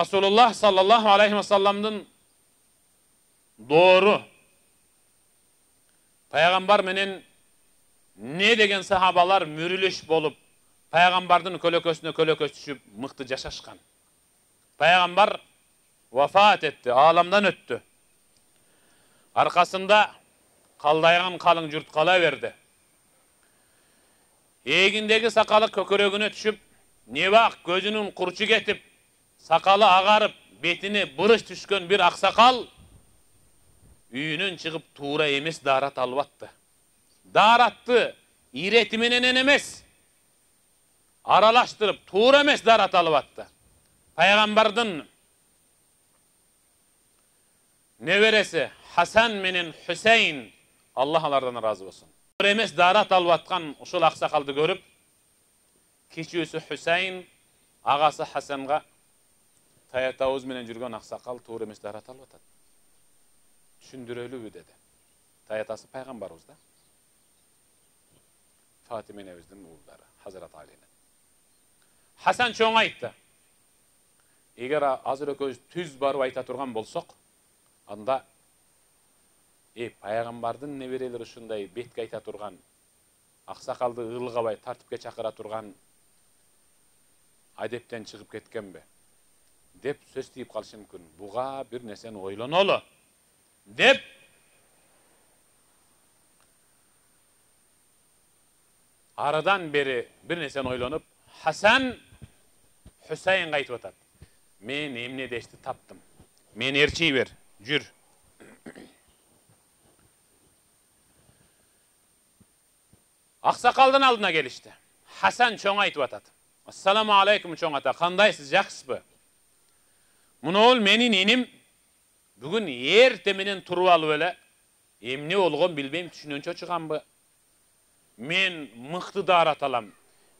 rasululloh sollallohu alayhi vasallamдын доору пайгамбар менен не деген сахабалар мүрүлүш болуп пайгамбардын көлөкөсүнө көлөкөс түшүп мыкты жашашкан пайгамбар вафат этти ааламдан өттү аркасында калдайган калың журт кала берди эгиндеги сакалы көкөрөгүнө түшүп небак көзүнүн курчу кетип сакалы агарып бетине бырыш түшкөн бир аксакал үйүнөн чыгып туура эмес даарат алып атты daaratты ирети менен эмес аралаштырып туура эмес даарат алып атты пайгамбардын небереси хасан менен хусейн аллах алардан ыраазы болсун туура эмес даарат алып аткан ушул аксакалды көрүп кичүүсү хусейн агасы хасанга таятабыз менен жүргөн аксакал туура эмес даарат алып атат түшүндүрөлүбү деди таятасы пайгамбарыбыз да фатима энебиздин уулдары хазрат алинин хасан чоң айтты эгер азыр экөөбүз түз барып айта турган болсок анда э пайгамбардын неберелери ушундай бетке айта турган аксакалды ылгабай тартипке чакыра турган адептен чыгып кеткенби деп сөз тийип калышы мүмкүн буга бир нерсени ойлонолу деп арыдан бери бир нерсени ойлонуп хасан хусейнге айтып атат мен эмне дешти таптым мени ээрчий бер жүр аксакалдын алдына келишти хасан чоң айтып атат ассаламу алейкум чоң ата кандайсыз жакшысызбы мынол менин иним бүгүн эрте менен туруп алып эле эмне болгон билбейм түшүнөн чочуганбы мен мыкты даарат алам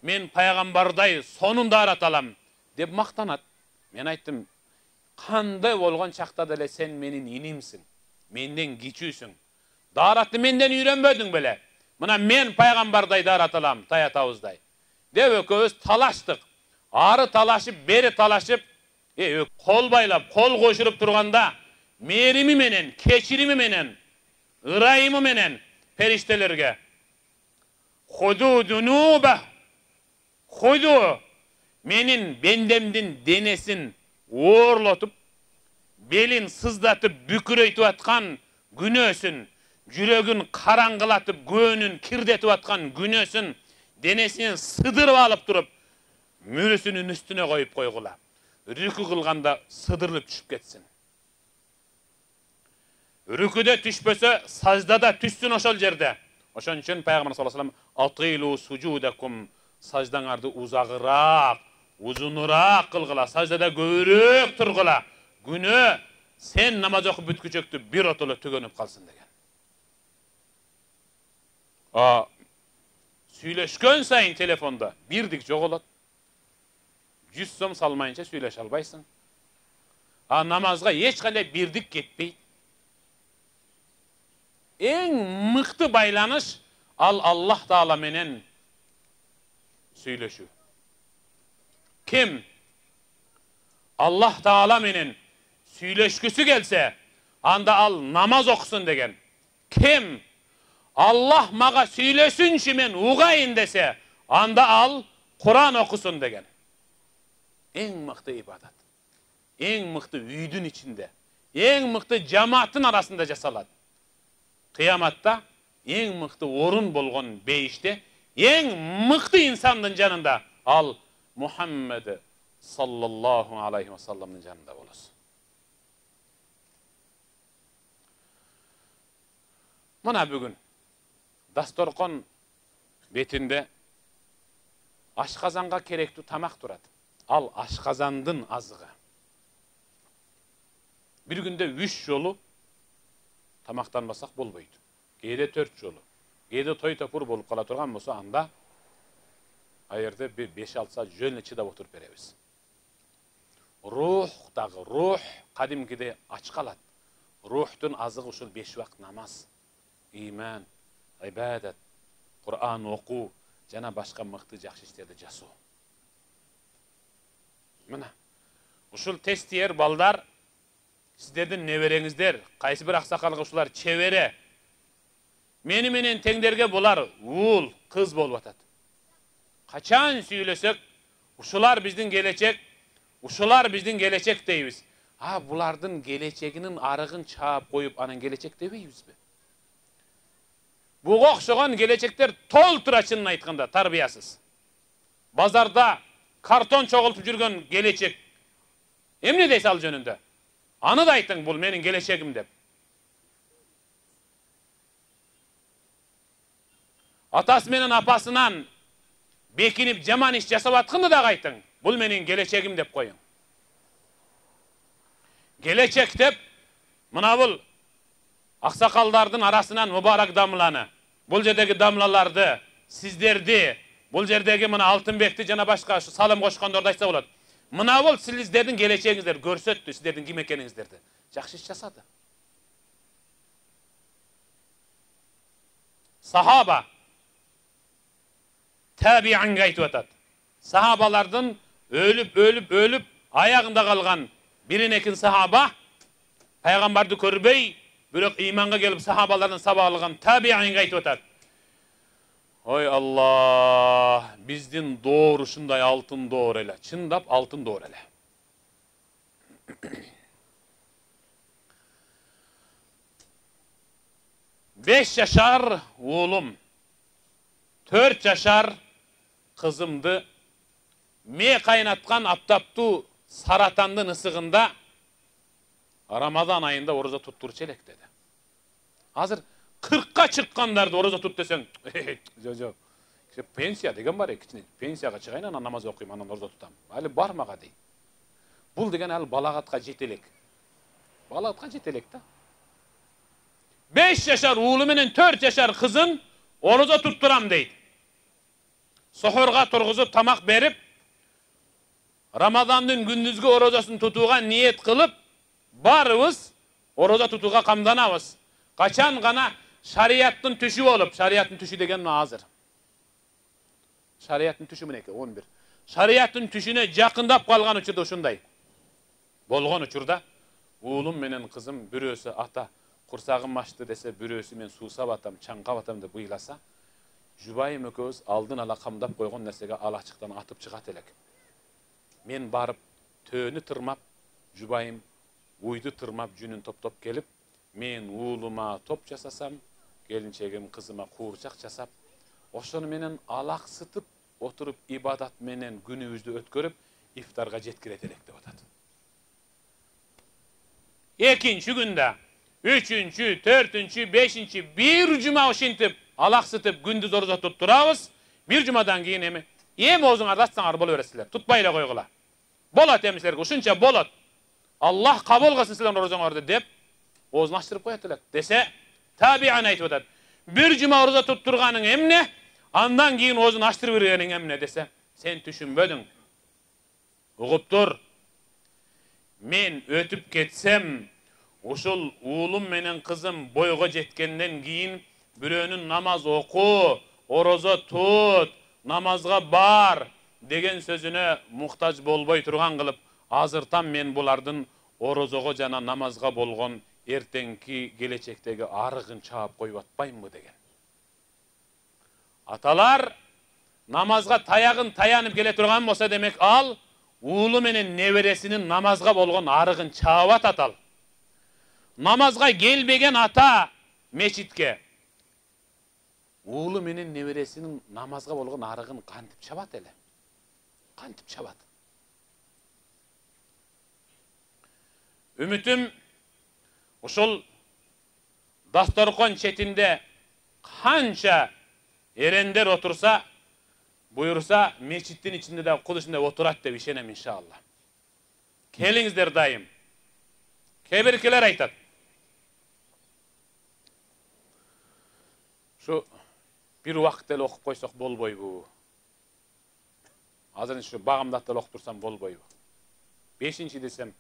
мен пайгамбардай сонун даарат алам деп мактанат мен айттым кандай болгон чакта деле сен менин инимсиң менден кичүүсүң daaratты менден үйрөнбөдүң беле мына мен пайгамбардай даарат алам таятабыздай деп экөөбүз талаштык ары талашып бери талашып кол байлап кол кошуруп турганда мээрими менен кечирими менен ырайымы менен периштелерге худу дунуба худу менин бендемдин денесин оорлотуп белин сыздатып бүкүрөйтүп аткан күнөөсүн жүрөгүн караңгылатып көөнүн кирдетип аткан күнөөсүн денесинен сыдырып алып туруп мүрүсүнүн үстүнө коюп койгула рүкү кылганда сыдырылып түшүп кетсин рүкүдө түшпөсө саждада түшсүн ошол жерде ошон үчүн пайгамбар саллаллаху атилу сужудакум саждаңарды узагыраак узунураак кылгыла саждада көбүрөөк тургула күнөө сен намаз окуп бүткүчөктү бир отоло түгөнүп калсын деген сүйлөшкөн сайын телефондо бирдик жоголот жүз сом салмайынча сүйлөшө албайсың а намазга эч кандай бирдик кетпейт эң мыкты байланыш ал аллах таала менен сүйлөшүү ким аллах таала менен сүйлөшкүсү келсе анда ал намаз окусун деген ким аллах мага сүйлөсүнчү мен угайын десе анда ал куран окусун деген эң мыкты ибадат эң мыкты үйдүн ичинде эң мыкты жамааттын арасында жасалат кыяматта эң мыкты орун болгон бейиште эң мыкты инсандын жанында ал мухаммед саллаллаху алейхи вассаламдын жанында болосуң мына бүгүн дасторкон бетинде ашказанга керектүү тамак турат ал ашказандын азыгы бир күндө үч жолу тамактанбасак болбойт кээде төрт жолу кээде той топур болуп кала турган болсо анда бир беш алты саат жөн чыдап отуруп беребиз рух дагы рух кадимкидей ач калат рухтун азыгы ушул беш убакыт намаз иман ибадат куран окуу жана башка мыкты жакшы иштерди жасоо мына ушул тестиер балдар сиздердин небереңиздер кайсы бир аксакалга ушулар чебере мени менен теңдерге булар уул кыз болуп атат качан сүйлөсөк ушулар биздин келечек ушулар биздин келечек дейбиз а булардын келечегинин арыгын чаап коюп анан келечек дебейбизби буга окшогон келечектер толтура чынын айтканда тарбиясыз базарда картон чогултуп жүргөн келечек эмне дейсиз ал жөнүндө аны да айтың бул менин келечегим деп атасы менен апасынан бекинип жаман иш жасап атканды дагы айтың бул менин келечегим деп коюң келечек деп мына бул аксакалдардын арасынан мубарак дамланы бул жердеги дамлаларды сиздерди бул жердеги мына алтынбекти жана башка ушу салым кошкондорду айтса болот мына бул сиздердин келечегиңиздер көрсөттү сиздердин ким экениңиздерди жакшы иш жасады. Сахаба табианга айтып атат сахабалардын өлүп өлүп өлүп аягында калган биринекин сахаба пайгамбарды көрбөй бирок ыйманга келип сахабалардан сабак алган табианга айтып атат ой алла биздин доор ушундай алтын доор эле чындап алтын доор эле беш жашар уулум төрт жашар кызымды ме кайнаткан аптаптуу саратандын ысыгында рамазан айында орозо туттурчу элек деди азыр кыркка чыккандарды орозо тут десең жок жок пенсия деген бар кичине пенсияга чыгайын анан намаз окуйм анан орозо тутам али бар мага дейт бул деген али балагатка жете элек балагатка жете элек да беш жашар уулу менен төрт жашар кызын орозо туттурам дейт сохорго тургузуп тамак берип рамазандын күндүзгү орозосун тутууга ниет кылып баарыбыз орозо тутууга камданабыз качан гана шарияттын түшү болуп шарияттын түшү деген мына азыр шарияттын түшү мынеки он бир шарияттын түшүнө жакындап калган учурда ушундай болгон учурда уулум менен кызым бирөөсү ата курсагым ачты десе бирөөсү мен суусап атам чаңкап атам деп ыйласа жубайым экөөбүз алдын ала камдап койгон нерсеге ала ачыктан атып чыгат элек мен барып төөнү тырмап жубайым уйду тырмап жүнүн топтоп келип мен уулума келинчегим кызыма куурчак жасап ошону менен алаксытып отуруп ибадат менен күнүбүздү өткөрүп ифтарга жеткирет элек деп атат экинчи күндө үчүнчү төртүнчү бешинчи бир жума ушинтип алаксытып күндүз орозо тутуп турабыз бир жумадан кийин эми эми оозуңарды ачсаңар боло бересиздер тутпай эле койгула болот эми силерге ушунча болот аллах кабыл кылсын силердин орозоңорду деп оозун ачтырып коет элек десе табиан айтып атат бир жума орозо тутуп турганың эмне андан кийин оозун ачтырып бергениң эмне десе сен түшүнбөдүң угуп тур мен өтүп кетсем ушул уулум менен кызым бойго жеткенден кийин бирөөнүн намаз оку орозо тут намазга бар деген сөзүнө муктаж болбой турган кылып азыртан мен булардын орозого жана намазга болгон эртеңки келечектеги арыгын чаап коюп атпаймынбы деген аталар намазга таягын таянып келе турган болсо демек ал уулу менен небересинин намазга болгон арыгын чаап атат ал намазга келбеген ата мечитке уулу менен небересинин намазга болгон арыгын кантип чабат эле кантип чабат үмүтүм ушул дасторкон четинде канча эрендер отурса буюрса мечиттин ичинде дагы кул ичинде отурат деп ишенем иншалла. Келиңиздер дайым. Кээ биркилер айтат. Ушу бир убакыт эле окуп койсок болбойбу. Азыр ушу багымдап деле окуп турсам болбойбу. Бешинчи десем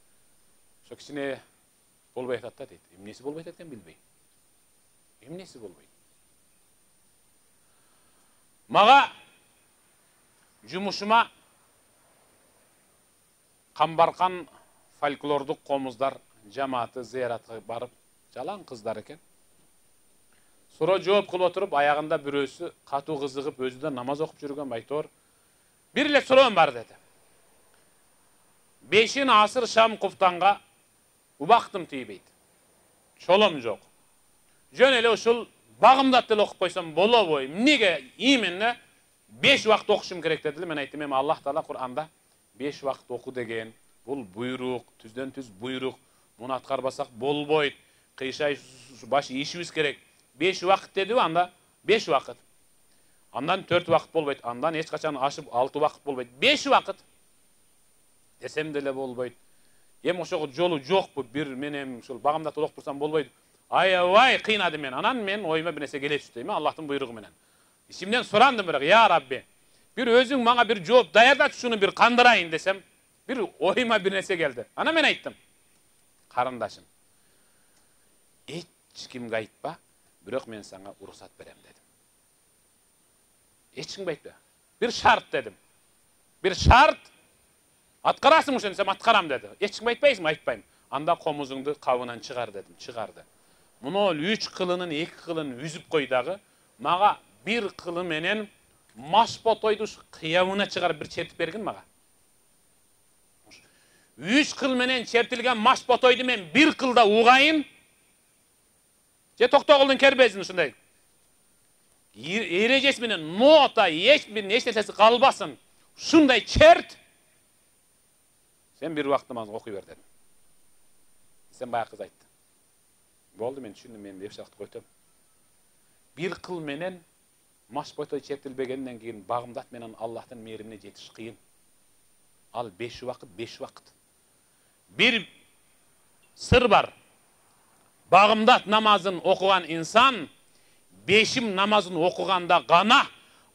ошо кичине болбой атат да дейт эмнеси болбой атат экен билбейм эмнеси болбойт мага жумушума камбаркан фольклордук комуздар жамааты зыяратка барып жалаң кыздар экен суроо жооп кылып отуруп аягында бирөөсү катуу кызыгып өзү да намаз окуп жүргөн айтор бир эле суроом бар деди бешин асыр шам куфтанга убактым тийбейт чолом жок жөн эле ушул багымдат деле окуп койсом болобу эмнеге именно беш убакыт окушум керек деди эле мен айттым эми аллах таала куранда беш убакыт оку деген бул буйрук түздөн түз буйрук муну аткарбасак болбойт кыйшай баш ийишибиз керек беш убакыт дедиби анда беш убакыт андан төрт убакыт болбойт андан эч качан ашып алты убакыт болбойт беш убакыт десем деле болбойт эми ошого жолу жокпу бир мен эми ушул багамдатып окуп турсам болбойт аябай кыйнады мен анан мен оюма бир нерсе келе түштү эми аллахтын буйругу менен ичимден сурандым бирок я рабби бир өзүң мага бир жооп даярдачы ушуну бир кандырайын десем бир оюма бир нерсе келди анан мен айттым карындашым эч кимге айтпа бирок мен сага уруксат берем дедим эч кимге айтпа бир шарт дедим бир шарт аткарасың ошону десем аткарам деди эч кимге айтпайсыңбы айтпайм анда комузуңду кабынан чыгар дедим чыгарды мынол үч кылынын эки кылын үзүп кой дагы мага бир кылы менен маш ботойду ушу кыябына чыгарып бир чертип бергин мага үч кыл менен чертилген маш ботойду мен бир кылда угайын же токтогулдун кербезин ушундай эрежеси менен нота эч бир эч нерсеси калбасын ушундай черт сен бир убакыт намазыңды окуй бер дедим сен баягы кыз айтты болду мен түшүндүм мен беш убакытты өтөм бир кыл менен маш ботой чертилбегенден кийин багымдат менен аллахтын мээримине жетиш кыйын ал беш убакыт беш убакыт бир сыр бар багымдат намазын окуган инсан бешим намазын окуганда гана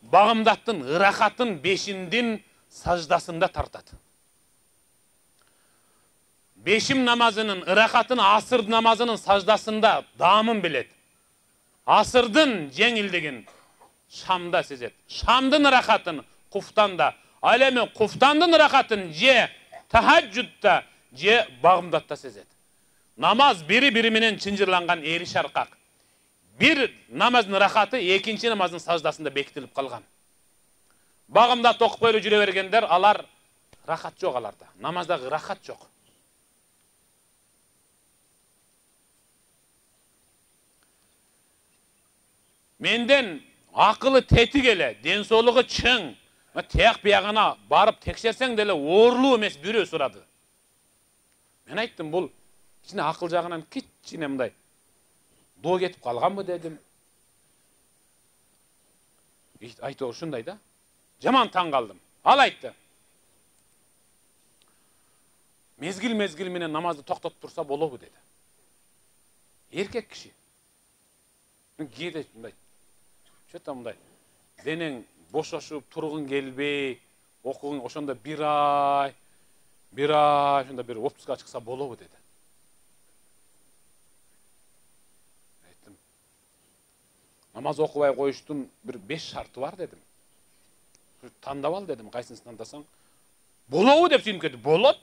багымдаттын ырахатын бешиндин саждасында тартат бешим намазынын ырахатын асыр намазынын саждасында даамын билет асырдын жеңилдигин шамда сезет шамдын ырахатын куфтанда ал эми куфтандын ырахатын же тахаджудта же багымдатта сезет намаз бири бири менен эри шаркак бир намаздын ырахаты экинчи намаздын саждасында бекитилип калган багымдат окуп эле жүрө бергендер алар рахат жок аларда намаздагы рахат жок менден акылы тетик эле ден соолугу чың тияк биягына барып текшерсең деле оорулуу эмес бирөө сурады мен айттым бул кичине акыл жагынан кичине мындай доо кетип калганбы дедим айтор ушундай да жаман таң калдым ал айтты мезгил мезгили менен намазды токтотуп турса болобу деди эркек киши кээде мындай че то мындай. Денең бошошуп тургуң келбей окугуң ошондо бир ай бир ай ошондо бир отпускка чыкса болобу деди. Айттым. Намаз окубай коюштун бир беш шарты бар дедим. Тандап ал дедим кайсысын тандасаң. Болобу деп сүйүнүп кетти болот.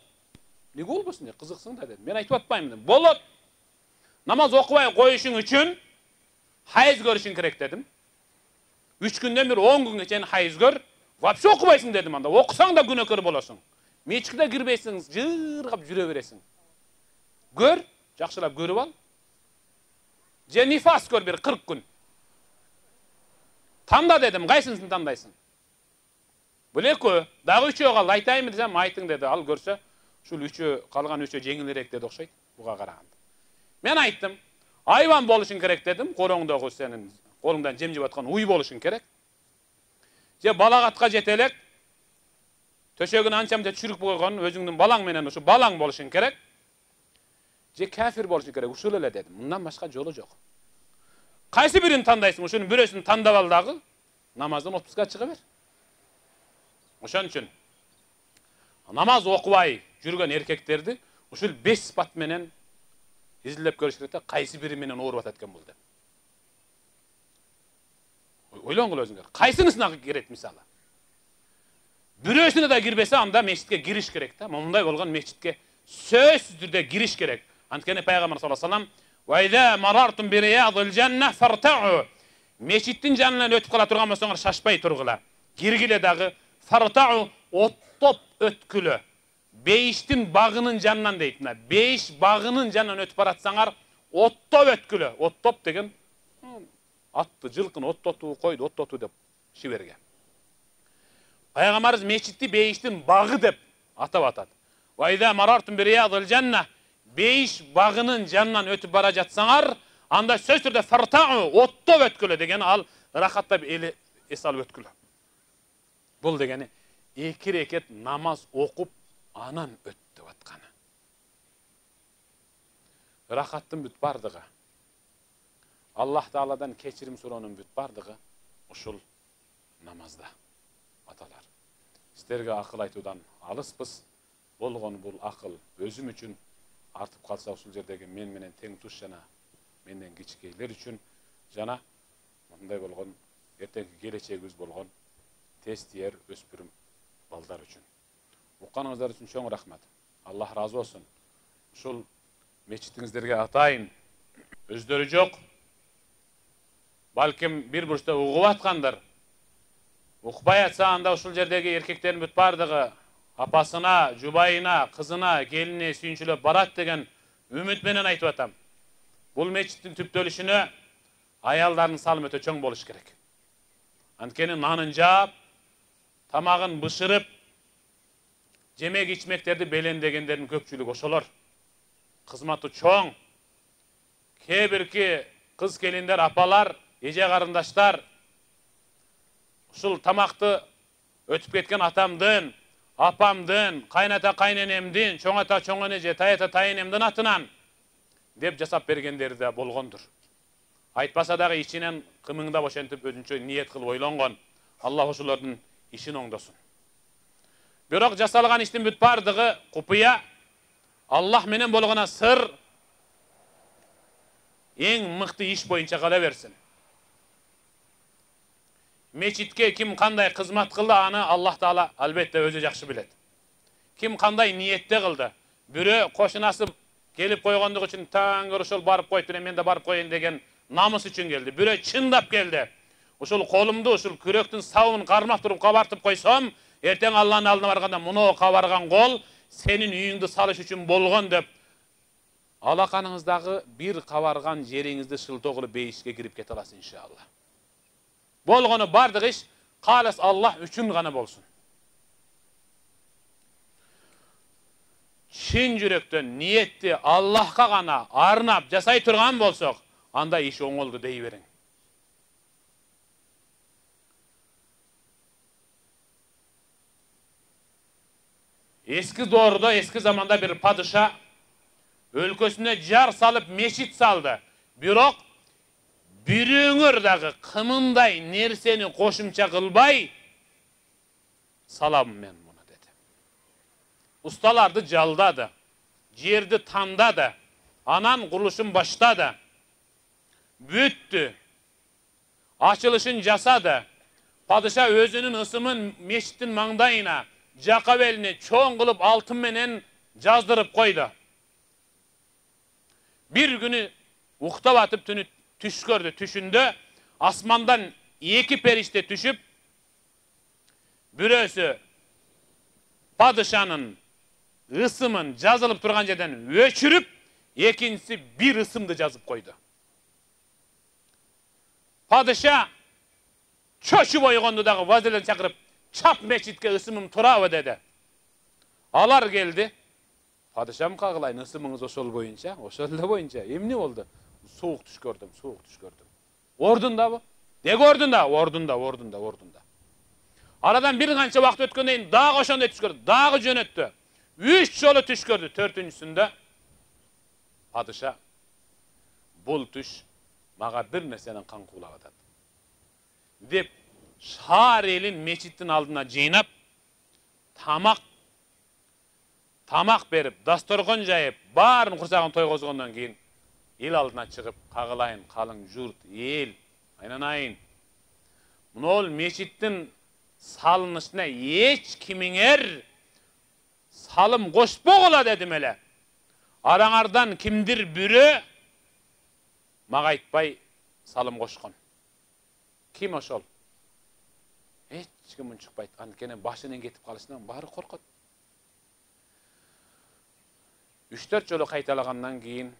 Эмнеге болбосун кызыксың да дедим. Мен айтып атпаймынмын болот. Намаз окубай коюшуң үчүн хайыз көрүшүң керек дедим. Үч күндөн бир он чейин хайыз көр вообще окубайсың дедим анда окусаң да күнөөкөр болосуң мечитке кирбейсиң жыргап жүрө бересиң көр жакшылап көрүп ал же нифас көр бир кырк күн танда дедим кайсынысын тандайсың бул экөө дагы үчөө калды айтайынбы десем айтың деди ал көрсө ушул үчөө калган үчөө жеңилирээк деди окшойт буга караганда мен айттым айбан болушуң керек дедим короңдогу сенин колуңдан жем жеп аткан уй болушуң керек же балагатка жете элек төшөгүн анча мынча түшүрүп койгон өзүңдүн балаң менен ушу балаң болушуң керек же кафир болушуң керек ушул эле дедим мындан башка жолу жок кайсы бирин тандайсың ушунун бирөөсүн тандап ал дагы намаздын отпускка чыга бер ошон үчүн намаз окубай жүргөн эркектерди ушул беш сыпат менен изилдеп көрүш керек да кайсы бири менен ооруп атат экен бул деп ойлоңгула өзүңөр кайсынысына кирет мисалы? Бирөөсүнө да кирбесе анда мечитке кириш керек да. Мындай болгон мечитке сөзсүз түрдө кириш керек. Анткени пайгамбар саллаллаху алейхи мечиттин жанынан өтүп кала турган болсоңор шашпай тургула киргиле дагы фартау оттоп өткүлө. Бейиштин багынын жанынан дейт мына. Бейиш багынын жанынан өтүп баратсаңар оттоп өткүлө оттоп деген атты жылкыны оттотуу койду оттотуу деп шиберген пайгамбарыбыз мечитти бейиштин багы деп атап атат бейиш багынын жанынан өтүп бара жатсаңар анда сөзсүз түрдө фартау оттоп өткүлө деген ал ырахаттап эли эс алып өткүлө бул дегени эки рекет намаз окуп анан өт деп атканы ырахаттын бүт баардыгы тааладан кечирим суроонун бүт баардыгы ушул намазда аталар сиздерге акыл айтуудан алыспыз болгону бул акыл өзүм үчүн артып калса ушул жердеги мен менен тең туш жана менден кичикейлер үчүн жана мындай болгон эртеңки келечегибиз болгон тез тиер өспүрүм балдар үчүн укканыңыздар үчүн чоң рахмат аллах ыраазы болсун ушул мечитиңиздерге атайын өздөрү жок балким бир бурчта угуп аткандыр укпай атса анда ушул жердеги эркектердин бүт баардыгы апасына жубайына кызына келинине сүйүнчүлөп барат деген үмүт менен айтып атам. Бул мечиттин түптөлүшүнө аялдардын салымы өтө чоң болуш керек. Анткени нанын жаап тамагын бышырып жемек ичмектерди белендегендердин көпчүлүгү ошолор. Кызматы чоң. Кээ бирки кыз келиндер апалар эже карындаштар ушул тамакты өтүп кеткен атамдын апамдын кайната кайненемдин чоң ата чоң эне тайата тайэнемдин атынан деп жасап бергендери да болгондур айтпаса дагы ичинен кымыңдап ошентип өзүнчө ниет кылып ойлонгон. Аллах ошолордун ишин оңдосун. Бирок жасалган иштин бүт баардыгы купуя аллах менен сыр эң мыкты иш боюнча кала берсин. Мечитке ким кандай кызмат кылды аны аллах таала албетте өзү жакшы билет ким кандай ниетте кылды бирөө кошунасы келип койгондугу үчүн таңыр ошол барып туруп мен да барып коеюн деген намыс үчүн келди бирөө чындап келди ушул колумду ушул күрөктүн сабын кармап туруп кабартып койсом эртең алланын алдына барганда мынау кабарган кол сенин үйүңдү салыш үчүн болгон деп алаканыңыздагы бир кабарган жериңизди шылтоо кылып бейишке кирип кете аласыз иншалла болгону баардык иш калыс аллах үчүн гана болсун чын жүрөктөн ниетти аллахка гана арнап жасай турган болсок анда иш оңолду дей бериң эски доордо эски заманда бир падыша өлкөсүнө жар салып мечит салды бирөөңөр дагы кымындай нерсени кошумча кылбай салам мен муну деди усталарды жалдады жерди тандады анан курулушун баштады бүттү ачылышын жасады падыша өзүнүн ысымын мечиттин маңдайына жака белине чоң кылып алтын менен жаздырып койду бир күнү уктап атып түнү түш көрдү түшүндө асмандан эки периште түшүп бирөөсү падышанын ысымын жазылып турган жерден өчүрүп экинчиси бир ысымды жазып койду падыша чочуп ойгонду дагы вазирлерин чакырып чап мечитке ысымым турабы деди алар келди падышам кагылайын ысымыңыз ошол боюнча ошол эле боюнча эмне суук түш көрдүм суук түш көрдүм ордундабы деги ордунда ордунда ордунда ордунда арадан бир канча убакыт өткөндөн кийин дагы ошондой түш көрдү дагы жөнөттү үч жолу түш көрдү төртүнчүсүндө падыша бул түш мага бир нерсенин каңкуулап атат деп шаар элин мечиттин алдына жыйнап тамак тамак берип дасторкон жайып баарын курсагын тойгозгондон кийин эл алдына чыгып кагылайын калың журт эл айланайын мынол мечиттин салынышына эч кимиңер салым кошпогула дедим эле араңардан кимдир бирөө мага айтпай салым кошкон ким ошол? Эч ким унчукпайт анткени башынын кетип калышынан баары коркот үч төрт жолу кайталагандан кийин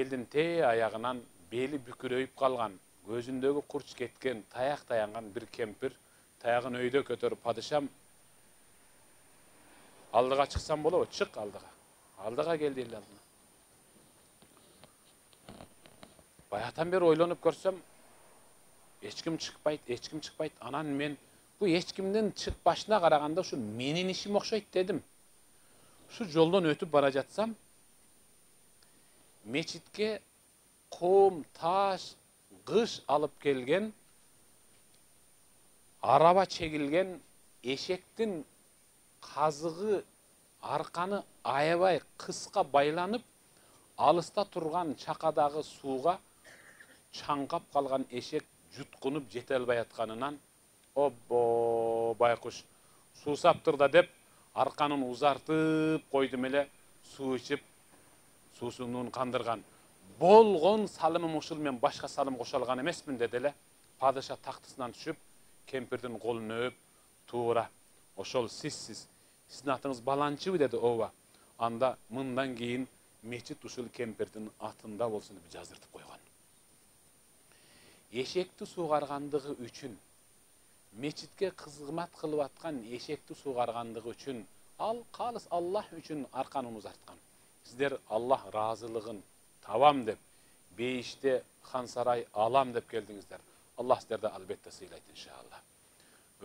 элдин тээ аягынан бели бүкүрөйүп калган көзүндөгү курч кеткен таяк таянган бир кемпир таягын өйдө көтөрүп падышам алдыга чыксам болобу чык алдыга алдыга келди эл алдына. Ойлонуп көрсөм эч ким чыкпайт эч ким чыкпайт анан мен бул эч кимдин чыкпашына караганда ушу менин ишим окшойт дедим ушу жолдон өтүп бара жатсам мечитке кум таш кыш алып келген араба чегилген эшектин казыгы арканы аябай кыска байланып алыста турган чакадагы сууга чаңкап калган эшек жұткынып жете албай атканынан оббо байкуш суу саптыр да деп арканын узартып койдум эле суу ичип суусундугун кандырган болгон салымым ушул мен башка салым кошо алган эмесмин деди эле. Падыша тактысынан түшүп кемпирдин колун өөп туура ошол сизсиз сиздин атыңыз баланчыбы? деди ооба. Анда мындан кийин мечит ушул кемпирдин атында болсун деп жаздыртып койгон. Эшекти суугаргандыгы үчүн мечитке кызмат кылып аткан эшекти суугаргандыгы үчүн ал калыс аллах үчүн арканын узарткан сіздер аллах разылығын табам деп бейіште хансарай алам деп келдіңіздер Аллах сіздерді әлбетте сыйлайды иншалла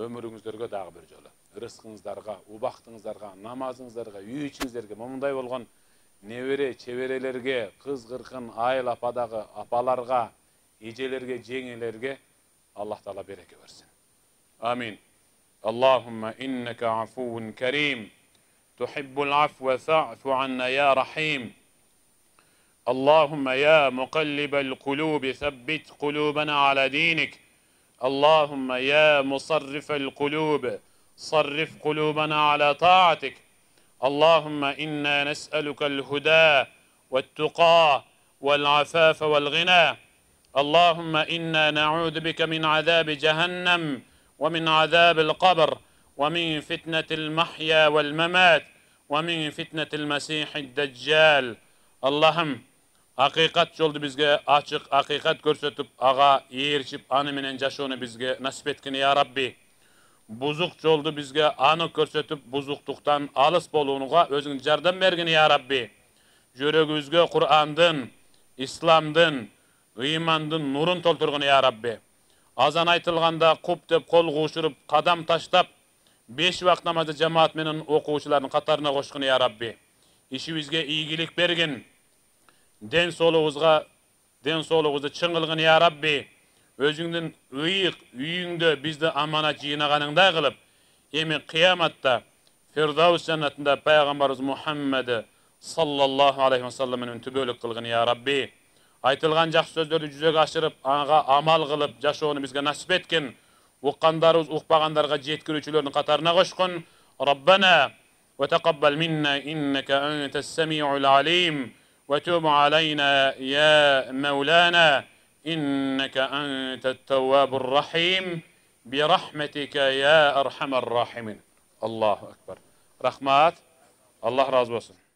өміріңіздерге дағы бір жолы рызқыңыздарға убақтыңыздарға намазыңыздарға үй ішіңіздерге болған невере, шеберелерге қыз қырқын айыл ападағы апаларға ежелерге жеңелерге аллах тала береке берсін амин аллахумма иннака афуун карим تحب العفو فاعف عنا يا رحيم. اللهم يا مقلب القلوب ثبت قلوبنا على دينك. اللهم يا مصرف القلوب صرف قلوبنا على طاعتك. اللهم إنا نسألك الهدى والتقى والعفاف والغنى. اللهم إنا نعوذ بك من عذاب جهنم ومن عذاب القبر. ومن فتنه المحيا والممات ومن فتنه المسيح الدجال اللهم haqiqat жолду бизге ачык акыйкат көрсөтүп ага ээрчип аны менен жашоону бизге насип эткин я рабби бузук жолду бизге аны көрсөтүп бузуктуктан алыс болууга өзүң жардам бергин я рабби жүрөгүбүзгө кур'андын исламдын ыймандын нурун толтургун я рабби азан айтылганда куп деп кол куушуруп кадам таштап беш убакыт намазды жамаат менен окуучулардын катарына кошкун я рабби ишибизге ийгилик бергин ден соолугубузга ден соолугубузду чың кылгын я рабби өзүңдүн ыйык үйүңдө бизди аманат жыйнаганыңдай кылып эми кыяматта фирдаус жаннатында пайгамбарыбыз мухаммади саллаллаху алейхи вассалам менен түбөлүк кылгын я рабби айтылған жақсы сөздерді жүзеге асырып аңға амал қылып жашоону бизге وقندر وقبغندر غجيت كل شلون qatorina غشقن ربنا وتقبل منا إنك أنت السميع العليم. وتب علينا يا مولانا إنك أنت التواب الرحيم. برحمتك يا أرحم الراحمين. الله أكبر. رحمات. الله راز وصل